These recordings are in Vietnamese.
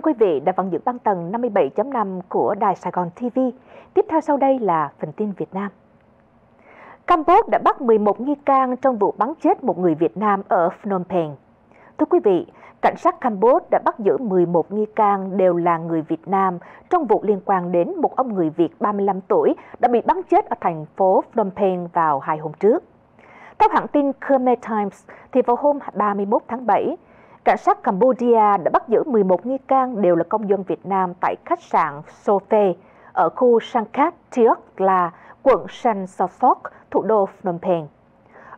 ơn quý vị đã vận dựng băng tầng 57.5 của Đài Sài Gòn TV. Tiếp theo sau đây là phần tin Việt Nam. Campuchia đã bắt 11 nghi can trong vụ bắn chết một người Việt Nam ở Phnom Penh. Thưa quý vị, cảnh sát Campuchia đã bắt giữ 11 nghi can đều là người Việt Nam trong vụ liên quan đến một ông người Việt 35 tuổi đã bị bắn chết ở thành phố Phnom Penh vào hai hôm trước. Theo hãng tin Khmer Times, thì vào hôm 31 tháng 7, cảnh sát Cambodia đã bắt giữ 11 nghi can đều là công dân Việt Nam tại khách sạn Sofe ở khu Sangkat Tiokla, quận San Sopok, thủ đô Phnom Penh.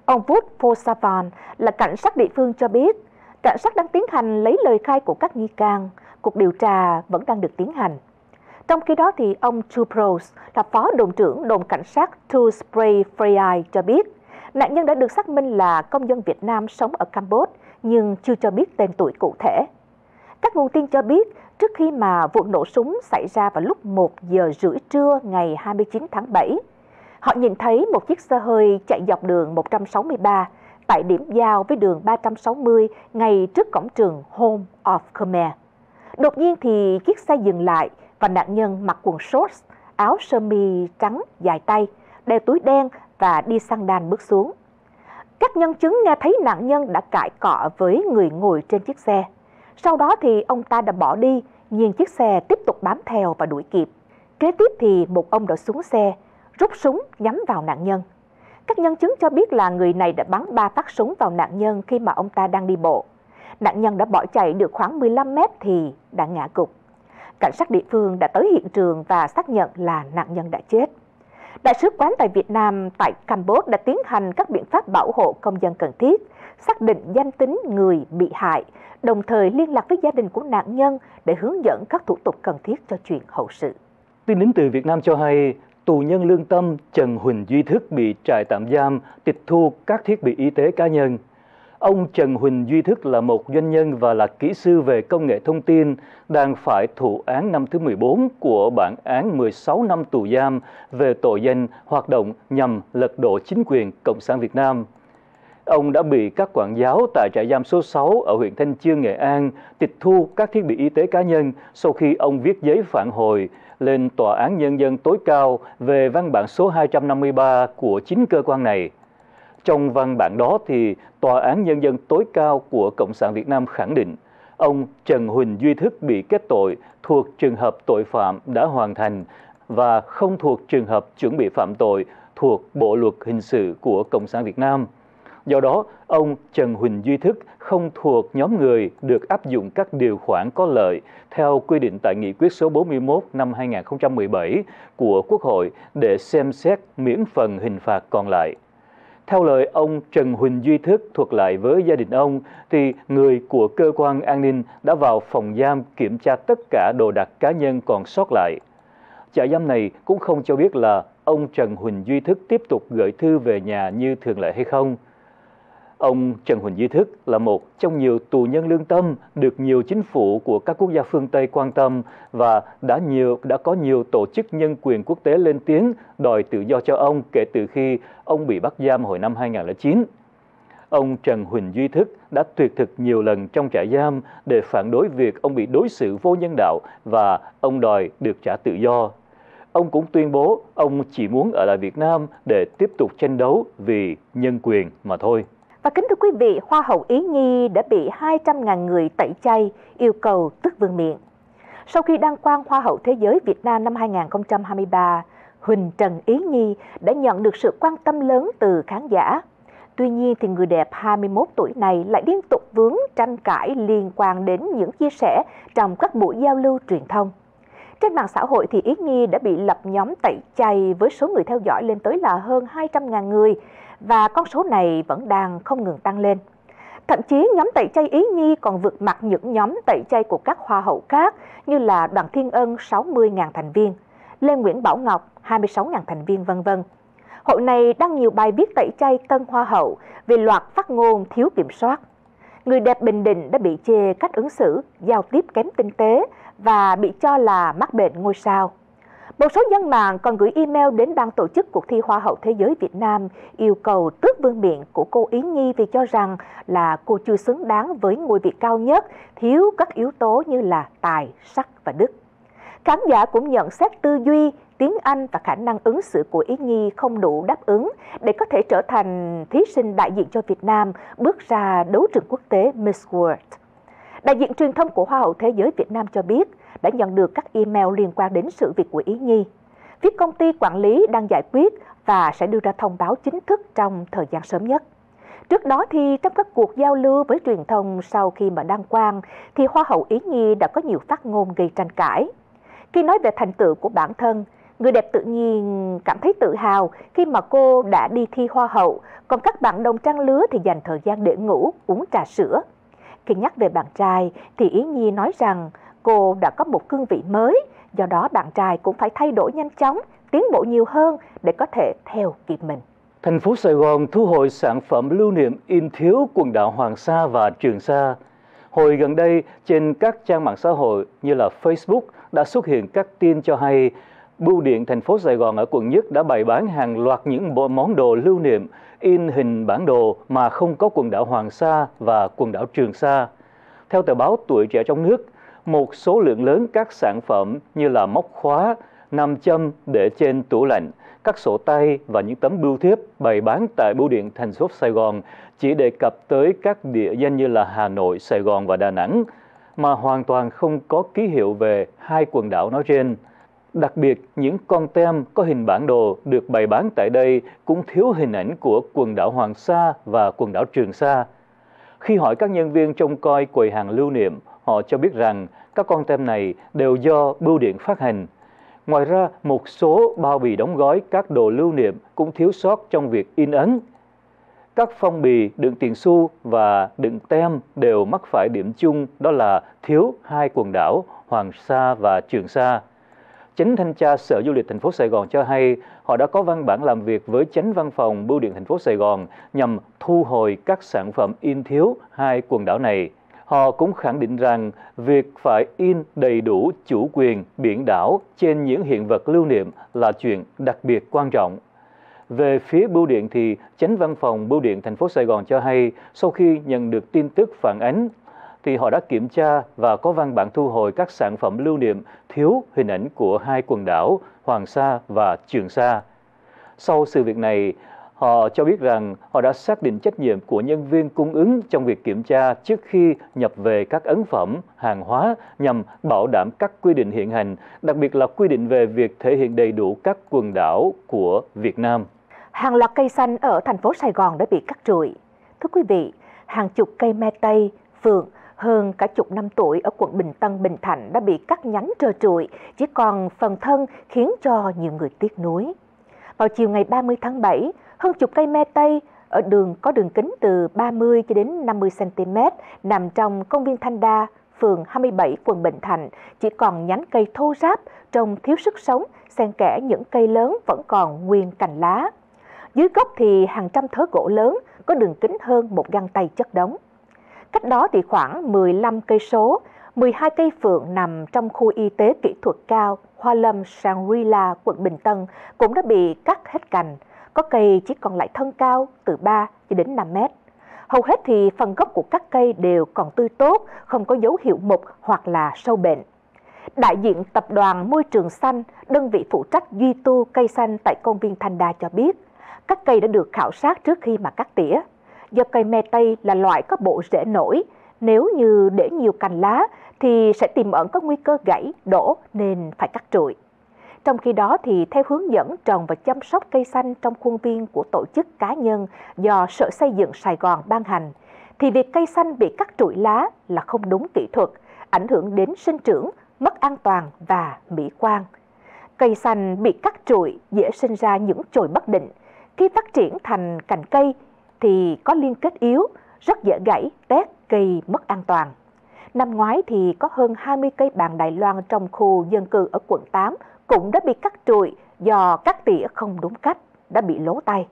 Ông Wood Posavan là cảnh sát địa phương cho biết, cảnh sát đang tiến hành lấy lời khai của các nghi can, cuộc điều tra vẫn đang được tiến hành. Trong khi đó thì ông Chupros là phó đồn trưởng đồn cảnh sát Tu Spray Freyai cho biết, nạn nhân đã được xác minh là công dân Việt Nam sống ở Campuchia nhưng chưa cho biết tên tuổi cụ thể. Các nguồn tin cho biết, trước khi mà vụ nổ súng xảy ra vào lúc 1 giờ rưỡi trưa ngày 29 tháng 7, họ nhìn thấy một chiếc xe hơi chạy dọc đường 163 tại điểm giao với đường 360 ngay trước cổng trường Home of Khmer. Đột nhiên thì chiếc xe dừng lại và nạn nhân mặc quần shorts, áo sơ mi trắng dài tay, đeo túi đen và đi sang đàn bước xuống. Các nhân chứng nghe thấy nạn nhân đã cãi cọ với người ngồi trên chiếc xe. Sau đó thì ông ta đã bỏ đi, nhưng chiếc xe tiếp tục bám theo và đuổi kịp. Kế tiếp thì một ông đã xuống xe, rút súng nhắm vào nạn nhân. Các nhân chứng cho biết là người này đã bắn ba phát súng vào nạn nhân khi mà ông ta đang đi bộ. Nạn nhân đã bỏ chạy được khoảng 15 mét thì đã ngã gục. Cảnh sát địa phương đã tới hiện trường và xác nhận là nạn nhân đã chết. Đại sứ quán tại Việt Nam tại Campuchia đã tiến hành các biện pháp bảo hộ công dân cần thiết, xác định danh tính người bị hại, đồng thời liên lạc với gia đình của nạn nhân để hướng dẫn các thủ tục cần thiết cho chuyện hậu sự. Tin đến từ Việt Nam cho hay, tù nhân lương tâm Trần Huỳnh Duy Thức bị trại tạm giam tịch thu các thiết bị y tế cá nhân. Ông Trần Huỳnh Duy Thức là một doanh nhân và là kỹ sư về công nghệ thông tin, đang phải thụ án năm thứ 14 của bản án 16 năm tù giam về tội danh hoạt động nhằm lật đổ chính quyền Cộng sản Việt Nam. Ông đã bị các quản giáo tại trại giam số 6 ở huyện Thanh Chương, Nghệ An tịch thu các thiết bị y tế cá nhân sau khi ông viết giấy phản hồi lên Tòa án Nhân dân tối cao về văn bản số 253 của chính cơ quan này. Trong văn bản đó thì Tòa án Nhân dân tối cao của Cộng sản Việt Nam khẳng định ông Trần Huỳnh Duy Thức bị kết tội thuộc trường hợp tội phạm đã hoàn thành và không thuộc trường hợp chuẩn bị phạm tội thuộc Bộ luật hình sự của Cộng sản Việt Nam. Do đó, ông Trần Huỳnh Duy Thức không thuộc nhóm người được áp dụng các điều khoản có lợi theo quy định tại Nghị quyết số 41 năm 2017 của Quốc hội để xem xét miễn phần hình phạt còn lại. Theo lời ông Trần Huỳnh Duy Thức thuật lại với gia đình ông, thì người của cơ quan an ninh đã vào phòng giam kiểm tra tất cả đồ đạc cá nhân còn sót lại. Trại giam này cũng không cho biết là ông Trần Huỳnh Duy Thức tiếp tục gửi thư về nhà như thường lệ hay không. Ông Trần Huỳnh Duy Thức là một trong nhiều tù nhân lương tâm được nhiều chính phủ của các quốc gia phương Tây quan tâm và đã nhiều, đã có nhiều tổ chức nhân quyền quốc tế lên tiếng đòi tự do cho ông kể từ khi ông bị bắt giam hồi năm 2009. Ông Trần Huỳnh Duy Thức đã tuyệt thực nhiều lần trong trại giam để phản đối việc ông bị đối xử vô nhân đạo và ông đòi được trả tự do. Ông cũng tuyên bố ông chỉ muốn ở lại Việt Nam để tiếp tục tranh đấu vì nhân quyền mà thôi. Và kính thưa quý vị, Hoa hậu Ý Nhi đã bị 200.000 người tẩy chay yêu cầu tức vương miệng. Sau khi đăng quang Hoa hậu Thế giới Việt Nam năm 2023, Huỳnh Trần Ý Nhi đã nhận được sự quan tâm lớn từ khán giả. Tuy nhiên thì người đẹp 21 tuổi này lại liên tục vướng tranh cãi liên quan đến những chia sẻ trong các buổi giao lưu truyền thông. Trên mạng xã hội thì Ý Nhi đã bị lập nhóm tẩy chay với số người theo dõi lên tới là hơn 200.000 người và con số này vẫn đang không ngừng tăng lên. Thậm chí nhóm tẩy chay Ý Nhi còn vượt mặt những nhóm tẩy chay của các hoa hậu khác như là Đoàn Thiên Ân 60.000 thành viên, Lê Nguyễn Bảo Ngọc 26.000 thành viên vân vân. Hội này đăng nhiều bài viết tẩy chay tân hoa hậu vì loạt phát ngôn thiếu kiểm soát. Người đẹp Bình Định đã bị chê cách ứng xử, giao tiếp kém tinh tế và bị cho là mắc bệnh ngôi sao. Một số dân mạng còn gửi email đến ban tổ chức cuộc thi Hoa hậu Thế giới Việt Nam yêu cầu tước vương miện của cô Yến Nhi vì cho rằng là cô chưa xứng đáng với ngôi vị cao nhất, thiếu các yếu tố như là tài, sắc và đức. Khán giả cũng nhận xét tư duy, tiếng Anh và khả năng ứng xử của Yến Nhi không đủ đáp ứng để có thể trở thành thí sinh đại diện cho Việt Nam bước ra đấu trường quốc tế Miss World. Đại diện truyền thông của Hoa hậu Thế giới Việt Nam cho biết đã nhận được các email liên quan đến sự việc của Yến Nhi. Phía công ty quản lý đang giải quyết và sẽ đưa ra thông báo chính thức trong thời gian sớm nhất. Trước đó thì trong các cuộc giao lưu với truyền thông sau khi mà đăng quang thì Hoa hậu Yến Nhi đã có nhiều phát ngôn gây tranh cãi. Khi nói về thành tựu của bản thân, người đẹp tự nhiên cảm thấy tự hào khi mà cô đã đi thi Hoa hậu, còn các bạn đồng trang lứa thì dành thời gian để ngủ, uống trà sữa. Khi nhắc về bạn trai thì ý Nhi nói rằng cô đã có một cương vị mới, do đó bạn trai cũng phải thay đổi nhanh chóng, tiến bộ nhiều hơn để có thể theo kịp mình. Thành phố Sài Gòn thu hồi sản phẩm lưu niệm in thiếu quần đảo Hoàng Sa và Trường Sa. Hồi gần đây, trên các trang mạng xã hội như là Facebook đã xuất hiện các tin cho hay Bưu điện thành phố Sài Gòn ở quận Nhất đã bày bán hàng loạt những bộ món đồ lưu niệm in hình bản đồ mà không có quần đảo Hoàng Sa và quần đảo Trường Sa. Theo tờ báo Tuổi Trẻ trong nước, một số lượng lớn các sản phẩm như là móc khóa, nam châm để trên tủ lạnh, các sổ tay và những tấm bưu thiếp bày bán tại bưu điện thành phố Sài Gòn chỉ đề cập tới các địa danh như là Hà Nội, Sài Gòn và Đà Nẵng, mà hoàn toàn không có ký hiệu về hai quần đảo nói trên. Đặc biệt, những con tem có hình bản đồ được bày bán tại đây cũng thiếu hình ảnh của quần đảo Hoàng Sa và quần đảo Trường Sa. Khi hỏi các nhân viên trông coi quầy hàng lưu niệm, họ cho biết rằng các con tem này đều do bưu điện phát hành. Ngoài ra, một số bao bì đóng gói các đồ lưu niệm cũng thiếu sót trong việc in ấn. Các phong bì đựng tiền xu và đựng tem đều mắc phải điểm chung đó là thiếu hai quần đảo Hoàng Sa và Trường Sa. Chánh thanh tra Sở Du lịch thành phố Sài Gòn cho hay họ đã có văn bản làm việc với chánh văn phòng Bưu điện thành phố Sài Gòn nhằm thu hồi các sản phẩm in thiếu hai quần đảo này. Họ cũng khẳng định rằng việc phải in đầy đủ chủ quyền biển đảo trên những hiện vật lưu niệm là chuyện đặc biệt quan trọng. Về phía bưu điện thì chánh văn phòng bưu điện thành phố Sài Gòn cho hay sau khi nhận được tin tức phản ánh thì họ đã kiểm tra và có văn bản thu hồi các sản phẩm lưu niệm thiếu hình ảnh của hai quần đảo Hoàng Sa và Trường Sa. Sau sự việc này, họ cho biết rằng họ đã xác định trách nhiệm của nhân viên cung ứng trong việc kiểm tra trước khi nhập về các ấn phẩm, hàng hóa nhằm bảo đảm các quy định hiện hành, đặc biệt là quy định về việc thể hiện đầy đủ các quần đảo của Việt Nam. Hàng loạt cây xanh ở thành phố Sài Gòn đã bị cắt trụi. Thưa quý vị, hàng chục cây me tây, phượng, hơn cả chục năm tuổi ở quận Bình Tân, Bình Thạnh đã bị cắt nhánh trơ trụi, chỉ còn phần thân khiến cho nhiều người tiếc nuối. Vào chiều ngày 30 tháng 7, hơn chục cây me tây ở đường có đường kính từ 30 cho đến 50 cm nằm trong công viên Thanh Đa, phường 27 quận Bình Thạnh chỉ còn nhánh cây thô ráp trông thiếu sức sống, xen kẽ những cây lớn vẫn còn nguyên cành lá. Dưới gốc thì hàng trăm thớ gỗ lớn có đường kính hơn một găng tay chất đống. Cách đó thì khoảng 15 cây số, 12 cây phượng nằm trong khu y tế kỹ thuật cao Hoa Lâm Shangri-La, quận Bình Tân cũng đã bị cắt hết cành. Có cây chỉ còn lại thân cao từ 3 cho đến 5 mét. Hầu hết thì phần gốc của các cây đều còn tươi tốt, không có dấu hiệu mục hoặc là sâu bệnh. Đại diện tập đoàn Môi trường xanh, đơn vị phụ trách duy tu cây xanh tại công viên Thanh Đa cho biết, các cây đã được khảo sát trước khi mà cắt tỉa do cây me tây là loại có bộ rễ nổi, nếu như để nhiều cành lá thì sẽ tiềm ẩn có nguy cơ gãy, đổ nên phải cắt trụi. Trong khi đó thì theo hướng dẫn trồng và chăm sóc cây xanh trong khuôn viên của tổ chức cá nhân do Sở Xây dựng Sài Gòn ban hành, thì việc cây xanh bị cắt trụi lá là không đúng kỹ thuật, ảnh hưởng đến sinh trưởng, mất an toàn và mỹ quan. Cây xanh bị cắt trụi dễ sinh ra những chồi bất định. Khi phát triển thành cành cây thì có liên kết yếu, rất dễ gãy, tét, gây mất an toàn. Năm ngoái thì có hơn 20 cây bàn Đài Loan trong khu dân cư ở quận 8 cũng đã bị cắt trụi do cắt tỉa không đúng cách, đã bị lố tay.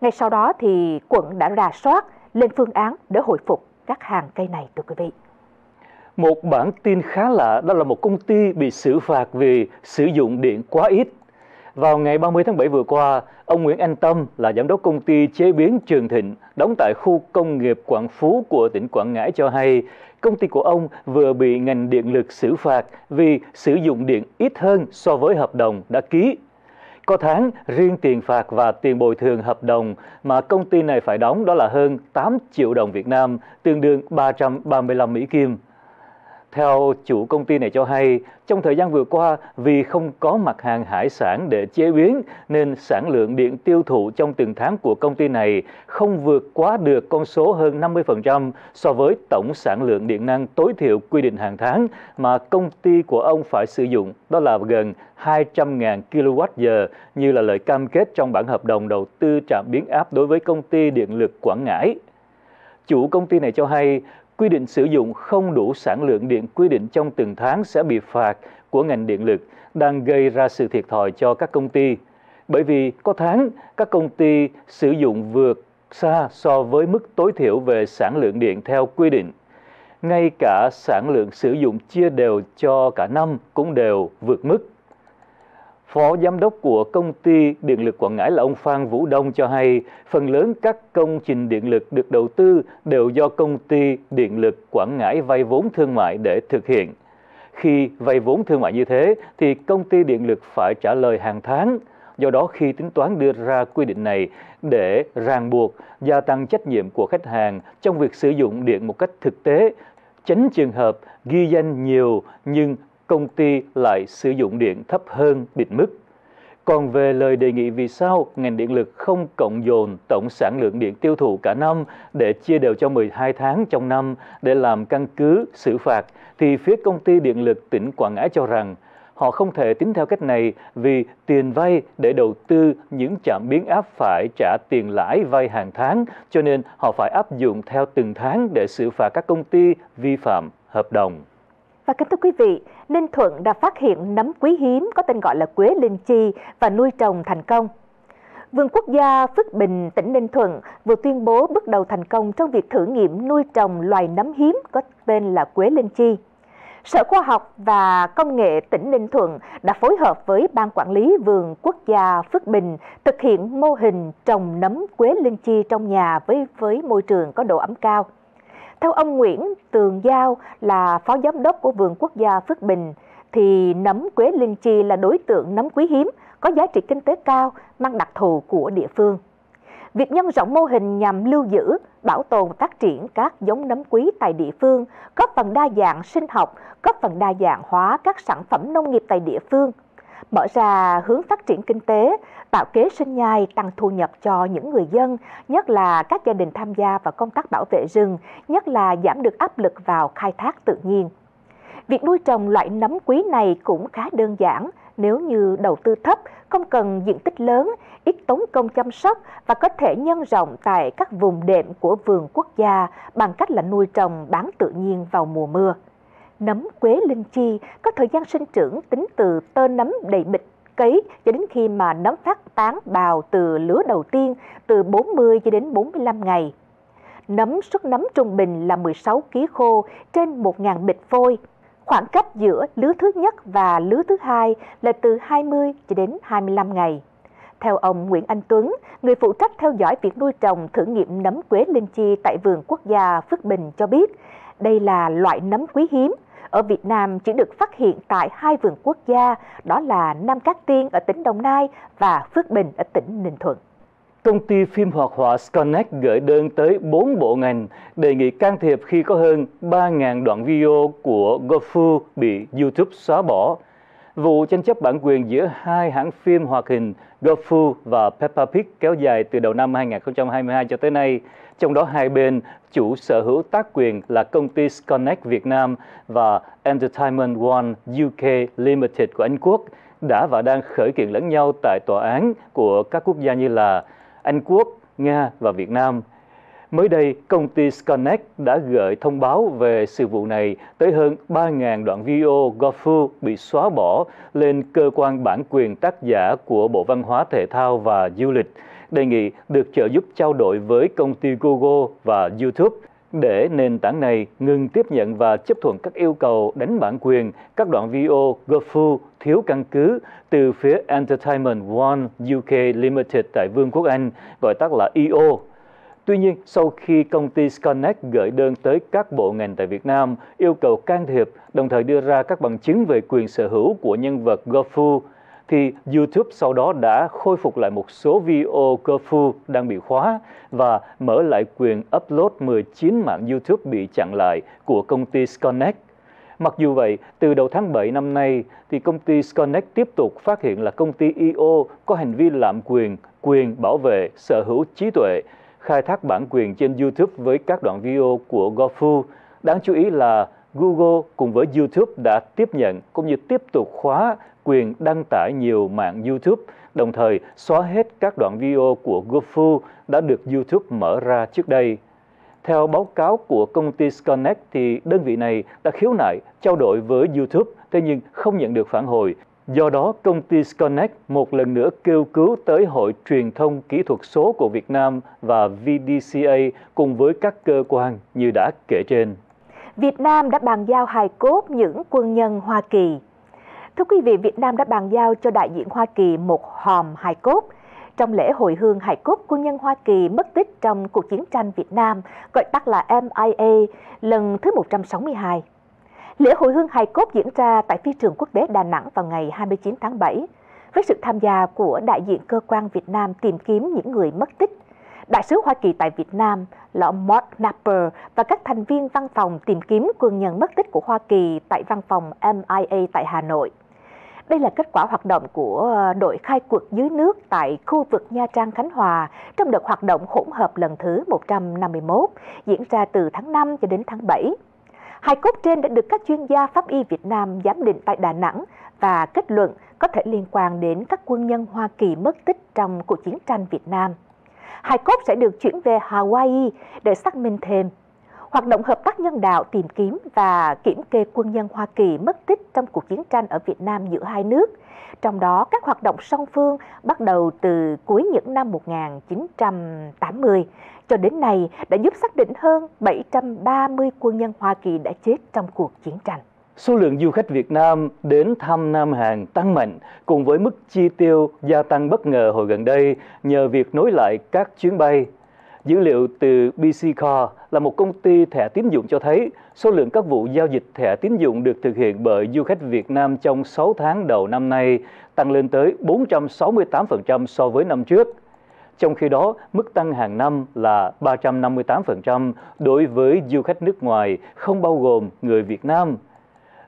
Ngay sau đó thì quận đã rà soát lên phương án để hồi phục các hàng cây này thưa quý vị. Một bản tin khá lạ đó là một công ty bị xử phạt vì sử dụng điện quá ít. Vào ngày 30 tháng 7 vừa qua, ông Nguyễn Anh Tâm là giám đốc công ty chế biến Trường Thịnh đóng tại khu công nghiệp Quảng Phú của tỉnh Quảng Ngãi cho hay công ty của ông vừa bị ngành điện lực xử phạt vì sử dụng điện ít hơn so với hợp đồng đã ký. Có tháng, riêng tiền phạt và tiền bồi thường hợp đồng mà công ty này phải đóng đó là hơn 8 triệu đồng Việt Nam, tương đương 335 Mỹ Kim. Theo chủ công ty này cho hay, trong thời gian vừa qua, vì không có mặt hàng hải sản để chế biến, nên sản lượng điện tiêu thụ trong từng tháng của công ty này không vượt quá được con số hơn 50% so với tổng sản lượng điện năng tối thiểu quy định hàng tháng mà công ty của ông phải sử dụng, đó là gần 200.000 kWh như là lời cam kết trong bản hợp đồng đầu tư trạm biến áp đối với công ty điện lực Quảng Ngãi. Chủ công ty này cho hay quy định sử dụng không đủ sản lượng điện quy định trong từng tháng sẽ bị phạt của ngành điện lực, đang gây ra sự thiệt thòi cho các công ty. Bởi vì có tháng, các công ty sử dụng vượt xa so với mức tối thiểu về sản lượng điện theo quy định. Ngay cả sản lượng sử dụng chia đều cho cả năm cũng đều vượt mức. Phó giám đốc của công ty điện lực Quảng Ngãi là ông Phan Vũ Đông cho hay, phần lớn các công trình điện lực được đầu tư đều do công ty điện lực Quảng Ngãi vay vốn thương mại để thực hiện. Khi vay vốn thương mại như thế thì công ty điện lực phải trả lời hàng tháng. Do đó khi tính toán đưa ra quy định này để ràng buộc, gia tăng trách nhiệm của khách hàng trong việc sử dụng điện một cách thực tế, tránh trường hợp ghi danh nhiều nhưng công ty lại sử dụng điện thấp hơn định mức. Còn về lời đề nghị vì sao ngành điện lực không cộng dồn tổng sản lượng điện tiêu thụ cả năm để chia đều cho 12 tháng trong năm để làm căn cứ xử phạt, thì phía công ty điện lực tỉnh Quảng Ngãi cho rằng họ không thể tính theo cách này vì tiền vay để đầu tư những trạm biến áp phải trả tiền lãi vay hàng tháng, cho nên họ phải áp dụng theo từng tháng để xử phạt các công ty vi phạm hợp đồng. Và kính thưa quý vị, Ninh Thuận đã phát hiện nấm quý hiếm có tên gọi là quế linh chi và nuôi trồng thành công. Vườn quốc gia Phước Bình, tỉnh Ninh Thuận vừa tuyên bố bước đầu thành công trong việc thử nghiệm nuôi trồng loài nấm hiếm có tên là quế linh chi. Sở Khoa học và Công nghệ tỉnh Ninh Thuận đã phối hợp với Ban Quản lý Vườn Quốc gia Phước Bình thực hiện mô hình trồng nấm quế linh chi trong nhà với với môi trường có độ ẩm cao. Theo ông Nguyễn Tường Giao là phó giám đốc của Vườn Quốc gia Phước Bình, thì nấm quế linh chi là đối tượng nấm quý hiếm, có giá trị kinh tế cao, mang đặc thù của địa phương. Việc nhân rộng mô hình nhằm lưu giữ, bảo tồn và phát triển các giống nấm quý tại địa phương, góp phần đa dạng sinh học, góp phần đa dạng hóa các sản phẩm nông nghiệp tại địa phương, mở ra hướng phát triển kinh tế, tạo kế sinh nhai, tăng thu nhập cho những người dân, nhất là các gia đình tham gia vào công tác bảo vệ rừng, nhất là giảm được áp lực vào khai thác tự nhiên. Việc nuôi trồng loại nấm quý này cũng khá đơn giản nếu như đầu tư thấp, không cần diện tích lớn, ít tốn công chăm sóc và có thể nhân rộng tại các vùng đệm của vườn quốc gia bằng cách là nuôi trồng bán tự nhiên vào mùa mưa nấm quế linh chi có thời gian sinh trưởng tính từ tơ nấm đầy bịch cấy cho đến khi mà nấm phát tán bào từ lứa đầu tiên từ 40 cho đến 45 ngày. Nấm xuất nấm trung bình là 16 kg khô trên 1.000 bịch phôi. Khoảng cách giữa lứa thứ nhất và lứa thứ hai là từ 20 cho đến 25 ngày. Theo ông Nguyễn Anh Tuấn, người phụ trách theo dõi việc nuôi trồng thử nghiệm nấm quế linh chi tại vườn quốc gia Phước Bình cho biết, đây là loại nấm quý hiếm ở Việt Nam chỉ được phát hiện tại hai vườn quốc gia, đó là Nam Cát Tiên ở tỉnh Đồng Nai và Phước Bình ở tỉnh Ninh Thuận. Công ty phim hoạt họa Sconnect gửi đơn tới 4 bộ ngành đề nghị can thiệp khi có hơn 3.000 đoạn video của GoFu bị YouTube xóa bỏ. Vụ tranh chấp bản quyền giữa hai hãng phim hoạt hình GoFu và Peppa Pig kéo dài từ đầu năm 2022 cho tới nay trong đó hai bên chủ sở hữu tác quyền là công ty Sconnect Việt Nam và Entertainment One UK Limited của Anh Quốc đã và đang khởi kiện lẫn nhau tại tòa án của các quốc gia như là Anh Quốc, Nga và Việt Nam. Mới đây, công ty Sconnect đã gửi thông báo về sự vụ này tới hơn 3.000 đoạn video GoFu bị xóa bỏ lên cơ quan bản quyền tác giả của Bộ Văn hóa Thể thao và Du lịch đề nghị được trợ giúp trao đổi với công ty Google và YouTube để nền tảng này ngừng tiếp nhận và chấp thuận các yêu cầu đánh bản quyền các đoạn video GoFu thiếu căn cứ từ phía Entertainment One UK Limited tại Vương quốc Anh, gọi tắt là EO. Tuy nhiên, sau khi công ty Sconnect gửi đơn tới các bộ ngành tại Việt Nam yêu cầu can thiệp, đồng thời đưa ra các bằng chứng về quyền sở hữu của nhân vật GoFu, thì YouTube sau đó đã khôi phục lại một số video curfew đang bị khóa và mở lại quyền upload 19 mạng YouTube bị chặn lại của công ty Sconnect. Mặc dù vậy, từ đầu tháng 7 năm nay, thì công ty Sconnect tiếp tục phát hiện là công ty EO có hành vi lạm quyền, quyền bảo vệ sở hữu trí tuệ, khai thác bản quyền trên YouTube với các đoạn video của GoFu. Đáng chú ý là Google cùng với YouTube đã tiếp nhận cũng như tiếp tục khóa quyền đăng tải nhiều mạng YouTube, đồng thời xóa hết các đoạn video của GoFu đã được YouTube mở ra trước đây. Theo báo cáo của công ty Sconnect thì đơn vị này đã khiếu nại trao đổi với YouTube, thế nhưng không nhận được phản hồi. Do đó, công ty Sconnect một lần nữa kêu cứu tới Hội Truyền thông Kỹ thuật số của Việt Nam và VDCA cùng với các cơ quan như đã kể trên. Việt Nam đã bàn giao hài cốt những quân nhân Hoa Kỳ. Thưa quý vị, Việt Nam đã bàn giao cho đại diện Hoa Kỳ một hòm hài cốt trong lễ hồi hương hài cốt quân nhân Hoa Kỳ mất tích trong cuộc chiến tranh Việt Nam, gọi tắt là MIA, lần thứ 162. Lễ hồi hương hài cốt diễn ra tại phi trường quốc tế Đà Nẵng vào ngày 29 tháng 7, với sự tham gia của đại diện cơ quan Việt Nam tìm kiếm những người mất tích Đại sứ Hoa Kỳ tại Việt Nam là ông Mark Napper và các thành viên văn phòng tìm kiếm quân nhân mất tích của Hoa Kỳ tại văn phòng MIA tại Hà Nội. Đây là kết quả hoạt động của ờ, đội khai quật dưới nước tại khu vực Nha Trang, Khánh Hòa trong đợt hoạt động hỗn hợp lần thứ 151 diễn ra từ tháng 5 cho đến tháng 7. Hai cốt trên đã được các chuyên gia pháp y Việt Nam giám định tại Đà Nẵng và kết luận có thể liên quan đến các quân nhân Hoa Kỳ mất tích trong cuộc chiến tranh Việt Nam hai cốt sẽ được chuyển về Hawaii để xác minh thêm. Hoạt động hợp tác nhân đạo tìm kiếm và kiểm kê quân nhân Hoa Kỳ mất tích trong cuộc chiến tranh ở Việt Nam giữa hai nước. Trong đó, các hoạt động song phương bắt đầu từ cuối những năm 1980 cho đến nay đã giúp xác định hơn 730 quân nhân Hoa Kỳ đã chết trong cuộc chiến tranh. Số lượng du khách Việt Nam đến thăm Nam Hàn tăng mạnh cùng với mức chi tiêu gia tăng bất ngờ hồi gần đây nhờ việc nối lại các chuyến bay. Dữ liệu từ BC Car là một công ty thẻ tín dụng cho thấy số lượng các vụ giao dịch thẻ tín dụng được thực hiện bởi du khách Việt Nam trong 6 tháng đầu năm nay tăng lên tới 468% so với năm trước. Trong khi đó, mức tăng hàng năm là 358% đối với du khách nước ngoài, không bao gồm người Việt Nam.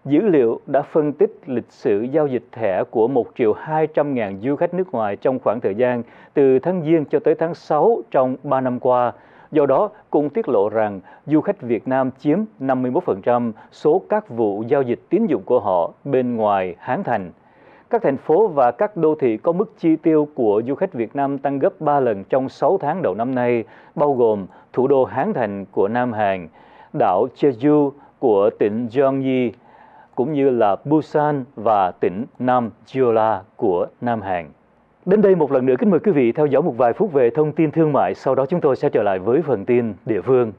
Dữ liệu đã phân tích lịch sử giao dịch thẻ của 1 triệu 200 ngàn du khách nước ngoài trong khoảng thời gian từ tháng Giêng cho tới tháng 6 trong 3 năm qua. Do đó, cũng tiết lộ rằng du khách Việt Nam chiếm 51% số các vụ giao dịch tín dụng của họ bên ngoài Hán Thành. Các thành phố và các đô thị có mức chi tiêu của du khách Việt Nam tăng gấp 3 lần trong 6 tháng đầu năm nay, bao gồm thủ đô Hán Thành của Nam Hàn, đảo Jeju của tỉnh Gyeonggi, cũng như là Busan và tỉnh Nam Jeolla của Nam Hàn. Đến đây một lần nữa kính mời quý vị theo dõi một vài phút về thông tin thương mại, sau đó chúng tôi sẽ trở lại với phần tin địa phương.